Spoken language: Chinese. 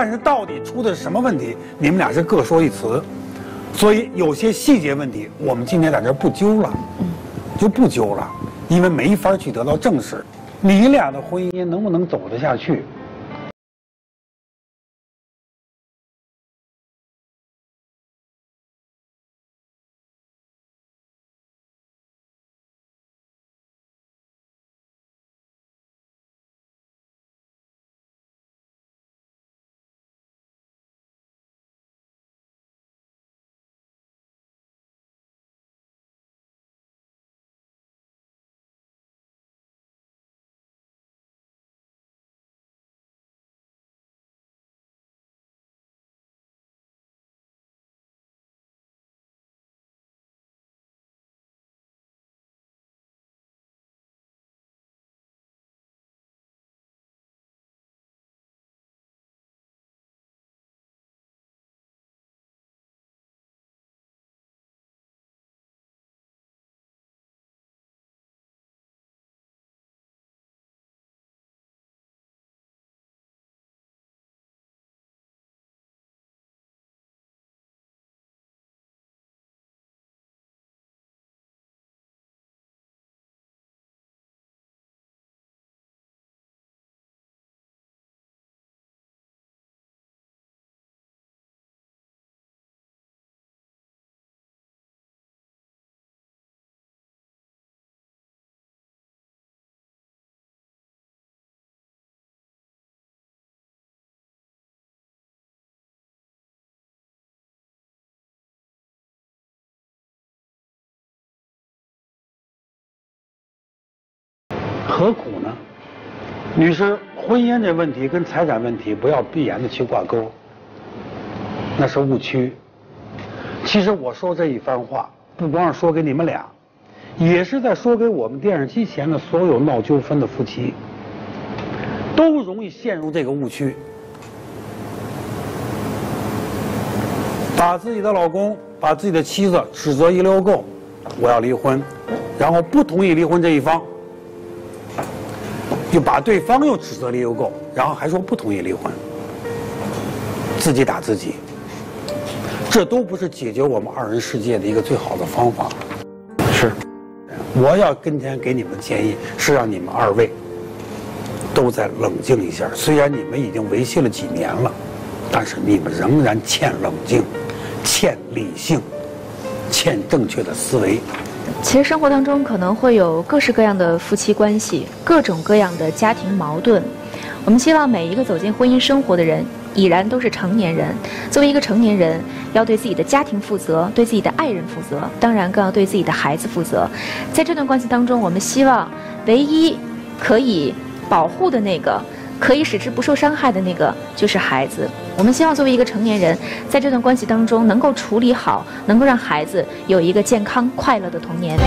但是到底出的是什么问题，你们俩是各说一词，所以有些细节问题，我们今天在这儿不揪了，就不揪了，因为没法去得到证实，你俩的婚姻能不能走得下去？何苦呢？女士，婚姻这问题跟财产问题不要必然的去挂钩，那是误区。其实我说这一番话，不光是说给你们俩，也是在说给我们电视机前的所有闹纠纷的夫妻，都容易陷入这个误区，把自己的老公、把自己的妻子指责一溜够，我要离婚，然后不同意离婚这一方。就把对方又指责离又够，然后还说不同意离婚，自己打自己，这都不是解决我们二人世界的一个最好的方法。是，我要今天给你们的建议是让你们二位都再冷静一下。虽然你们已经维系了几年了，但是你们仍然欠冷静、欠理性、欠正确的思维。其实生活当中可能会有各式各样的夫妻关系，各种各样的家庭矛盾。我们希望每一个走进婚姻生活的人，已然都是成年人。作为一个成年人，要对自己的家庭负责，对自己的爱人负责，当然更要对自己的孩子负责。在这段关系当中，我们希望唯一可以保护的那个。可以使之不受伤害的那个就是孩子。我们希望作为一个成年人，在这段关系当中能够处理好，能够让孩子有一个健康快乐的童年。